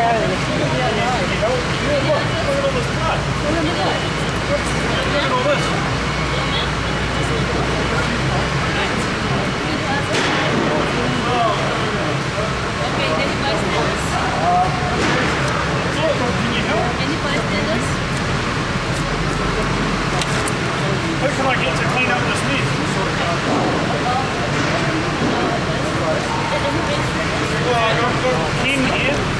out of this. Look, look at all this at can I get to clean up this mess? Well, I've got Kim here.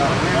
Yeah.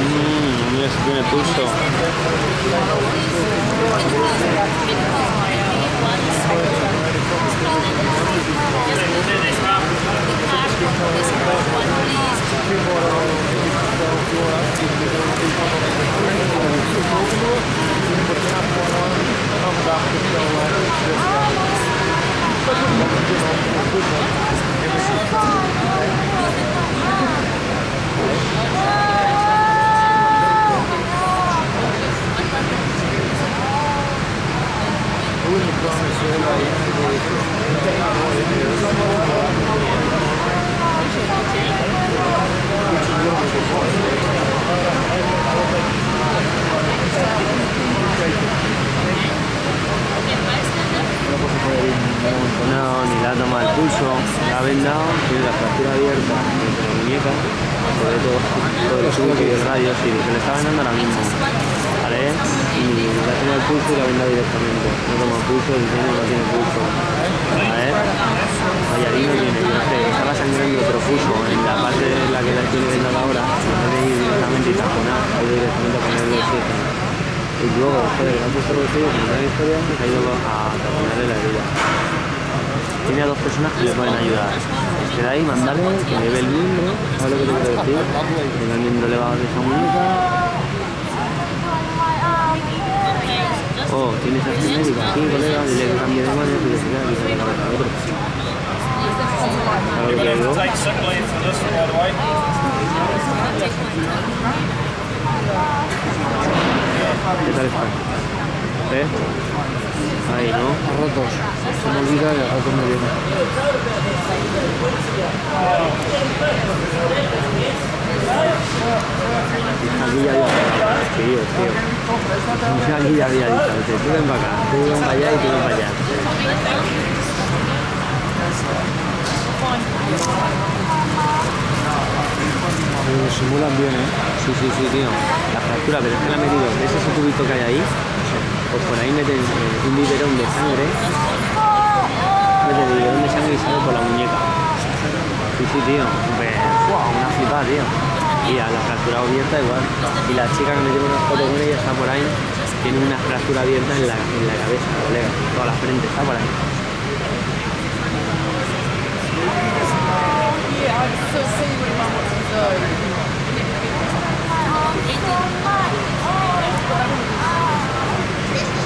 Mmm, mira si tiene pulso. Sí, se le está vendando ahora mismo. ¿Vale? Y le ha tomado el pulso y le ha vendado directamente. No toma el pulso, el tiene no tiene pulso. A ver, Valladino tiene, yo no sé, estaba sangrando profuso en la parte de la que la tiene vendada ahora, vez de ir directamente y taponar, ha directamente a ponerle oxígeno. Y luego, que le han puesto los sellos, como una historia, se ha ido a taponarle la herida. Tiene a dos personas que le pueden ayudar. Ahí, mandale, que le ve el miembro, ¿sabes lo que te quiero decir? Que el miembro elevado de esa muñeca. Oh, tienes a médico aquí, colega, dile que cambie de mano y que se quede aquí con la cabeza de otro. ¿Sabes lo que te digo? ¿Qué tal está? ¿Eh? Ahí, ¿no? rotos. Se me olvida y a ratos me viene. Aquí ya había tío, tío. Aquí ya había dicho, dice, tú ven para acá, tú ven para allá y tú ven para allá. Lo simulan bien, ¿eh? Sí, sí, sí, tío. La fractura, pero es que la ha metido. ¿Ves ese tubito que hay ahí? Pues por ahí meten eh, un biberón de sangre. Meten el biberón de sangre y sale por la muñeca. Sí, sí, tío. ¡guau! Una flipada, tío. Y a la fractura abierta igual. Y la chica que me lleva una foto con ella está por ahí. Tiene una fractura abierta en la, en la cabeza, colega. Toda la frente está por ahí. Son 12 minutos lo que tiene aquí.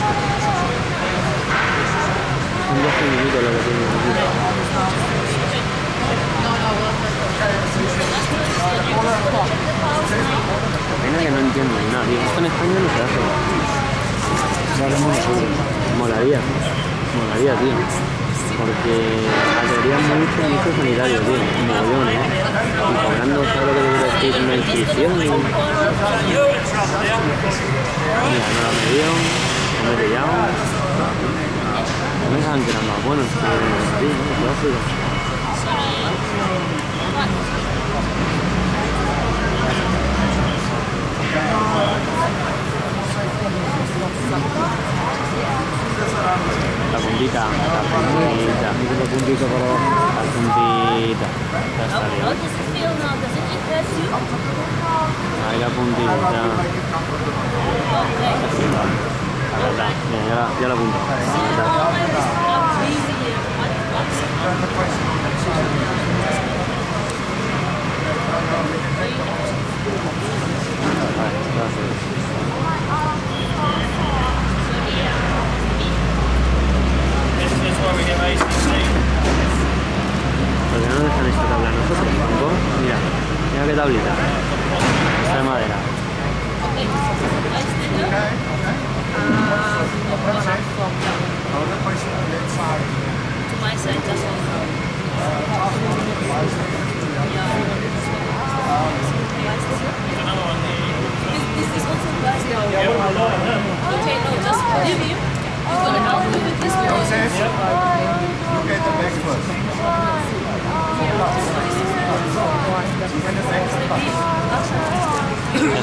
Pena que no entiendo nada, tío. Esto en España no se hace. Nosotros. Molaría, molaría, tío. Porque ayudaría mucho, mucho sanitario, tío. Mogollón, ¿eh? Y cobrando, ¿sabes lo que quiero decir? Una inscripción. Mira, no la medió, me he pillado. No me saben que eran más buenos, pero sí. La puntita, la puntita, Un puntito para la puntita. Ya you? Ahí la puntita. Yeah, yeah, yeah.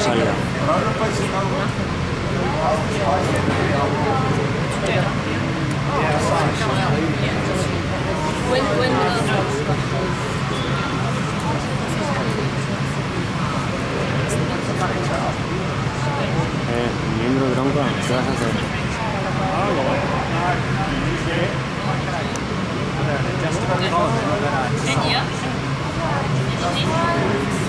Ya salida. When, when, uh, miembro tronco, ¿qué vas a hacer? and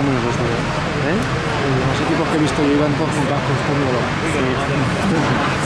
casco menos este. ¿Eh? Los equipos que he visto llevan todos con cascos, todo. Sí.